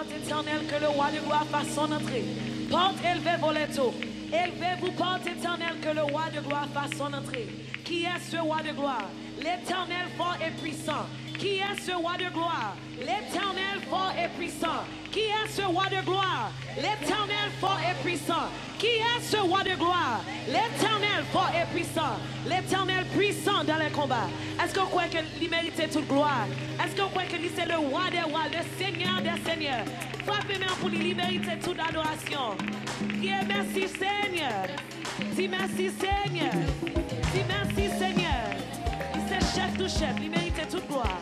porte éternelle, que le roi de gloire fasse son entrée. Porte élevée, voletto. Élevez-vous, porte éternelle, que le roi de gloire fasse son entrée. Qui est ce roi de gloire? L'éternel fort et puissant. Qui est ce roi de gloire? L'éternel fort et puissant. Qui est ce roi de gloire? L'éternel fort et puissant. Qui est ce roi de gloire? L'éternel fort et puissant. L'éternel puissant dans les combats. Est-ce que vous croyez qu'il mérite toute gloire? Est-ce que vous croyez que le roi des rois, le seigneur des seigneurs? Frappez-moi pour lui, il mérite toute adoration. Dieu merci Seigneur. Dis merci Seigneur. Dis merci Seigneur. C'est chef du chef, il mérite toute gloire.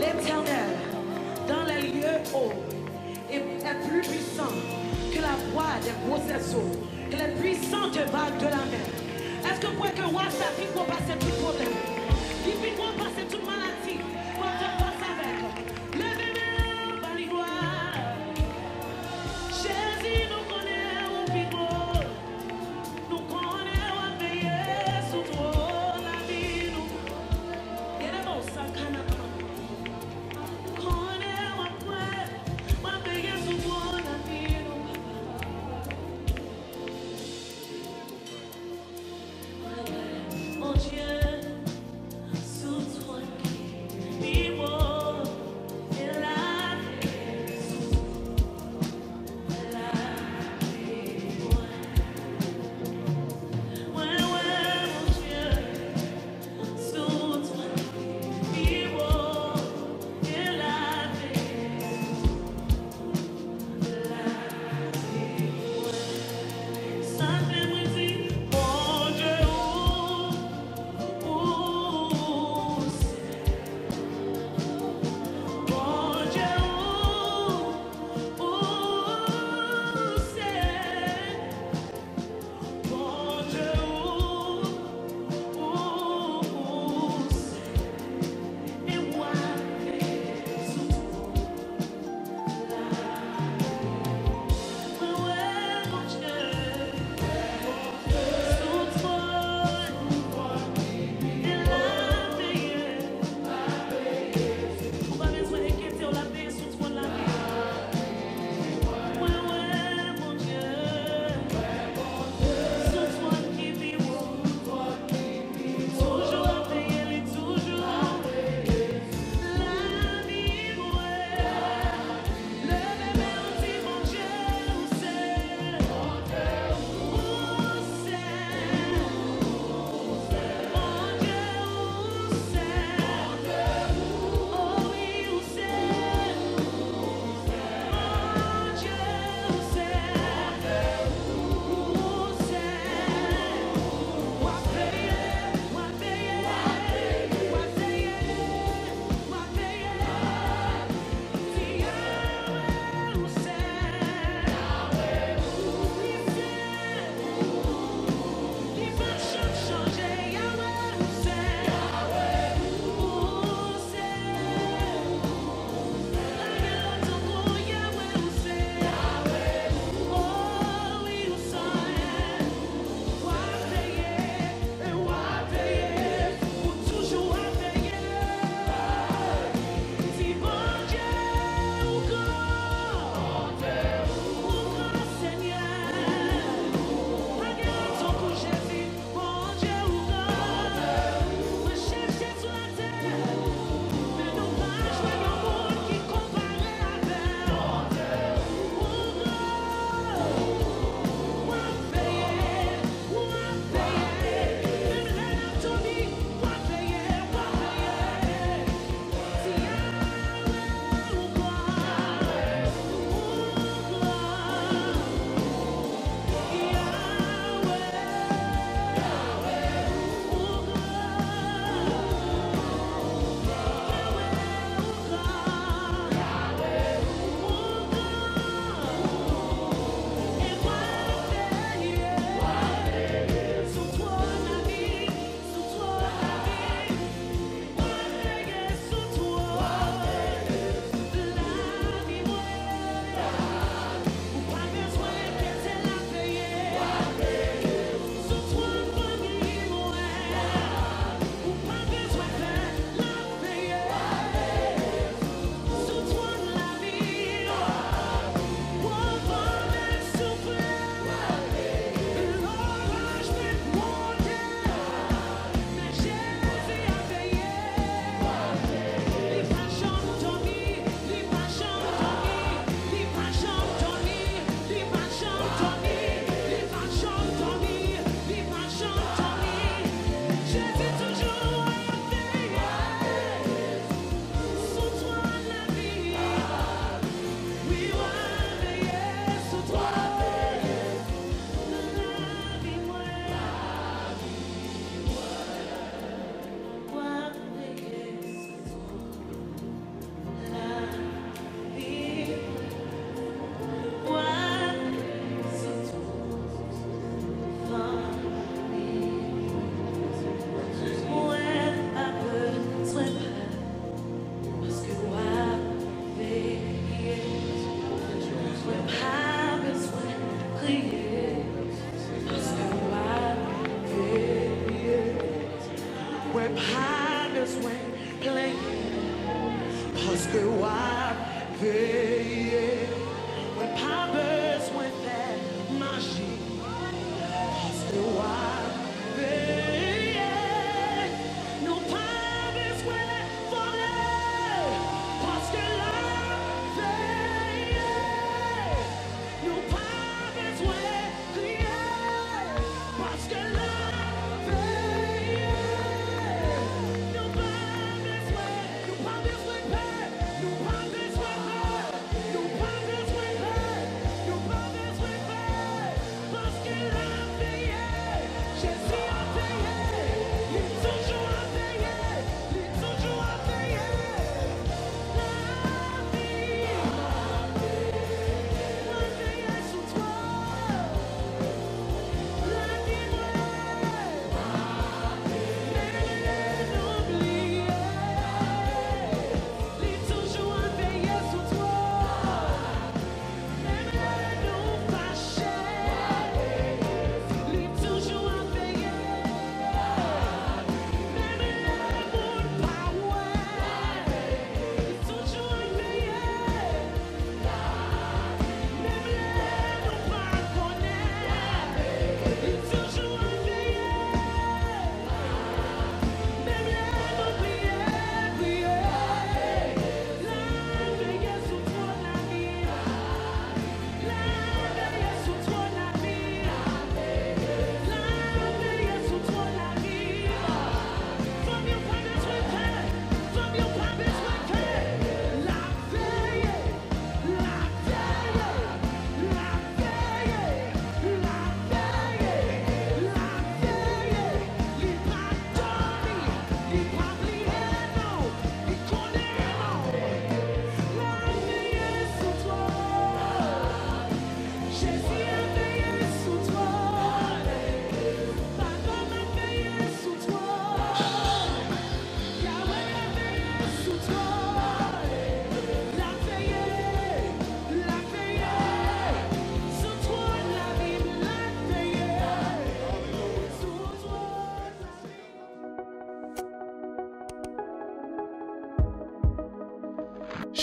L'éternel, dans les lieux oh, hauts, est, plus puissant que la voix des grossesses eaux, que les puissantes vagues de la mer. Est-ce que vous pouvez que WhatsApp, il passer tout problème, passer toute maladie,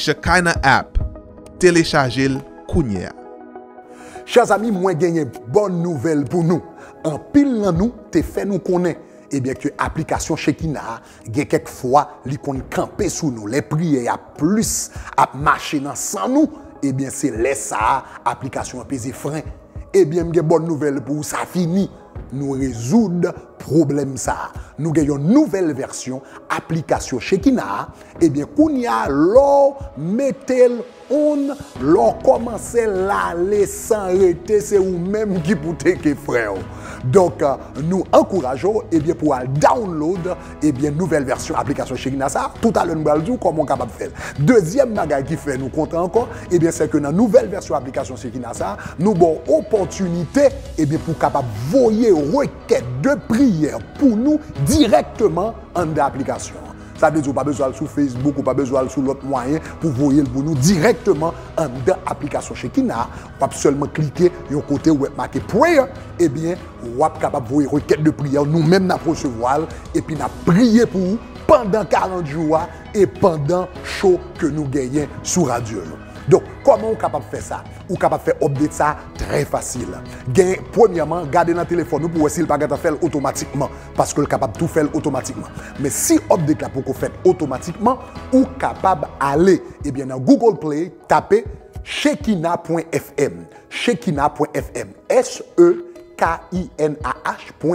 Shekinah app, telechajel kounye. Chers amis, mwen genye bon nouvel pou nou. An pil nan nou te fe nou konen. Eh Ebyen ke aplikasyon Shekina gen kek fwa li kon kampe sou nou. Le priye ya plus ap mache nan san nou. Eh Ebyen se lesa aplikasyon apese fren. Ebyen eh mgen bon nouvel pou ou sa fini. Nou rezoud problem sa. Nou gen yon nouvel versyon aplikasyon Shekina. Ebyen koun ya lor metel on, lor komanse la le san rete se ou menm ki pou teke freyo. Donk euh, nou ankourajo ebyen pou al download ebyen nouvel versyon aplikasyon Shekina sa. Tout alen mbaljou komon kapap fel. Dezyem bagay ki fe nou konta ankon, ebyen se ke nan nouvel versyon aplikasyon Shekina sa, nou bon opotunite ebyen pou kapap voye reket de priyer pou nou direktman an de aplikasyon. Sa vle di ou pa bezwal sou Facebook ou pa bezwal sou lot mwayen pou voye l pou nou direktman an de aplikasyon Shekina. Wap selman klike yon kote wep make prayer, ebyen wap kapap voye reket de priyer nou menm na prosevoal epi na priye pou ou pandan 40 joua e pandan show ke nou genyen sou radio. Donc, comment est capable de faire ça? Ou capable de faire update ça très facile. Premièrement, garder dans le téléphone pour essayer pas faire automatiquement parce que le capable de tout faire automatiquement. Mais si update là pour qu'on fait automatiquement, ou capable d'aller eh bien dans Google Play, taper shekina.fm. Shekina.fm. S E K-I-N-A-H.fm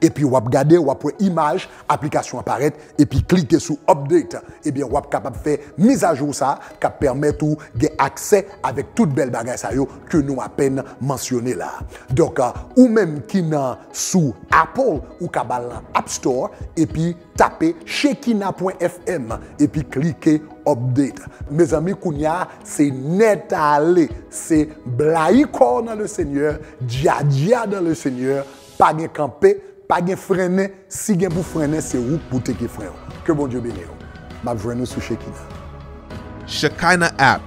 Et puis, wap gade, wap wè image, application apparaît, et puis cliquez sur update. Et bien, wap capable faire mise à jour ça, qui permet ou gen accès avec toute belle yo que nous à peine mentionné là. Donc, euh, ou même qui nan sous Apple ou kabal nan App Store, et puis tapez chekina.fm et puis cliquez update. Mes amis, Kounia, c'est net à aller. C'est blaïkor dans le Seigneur, djadia dans le Seigneur, pas de camper, pas de freiner. Si vous freiner, c'est vous pour te frère. Que bon Dieu bénisse. Je nous sur Chekina. Chekina app.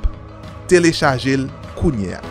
Téléchargez-le, Kounia.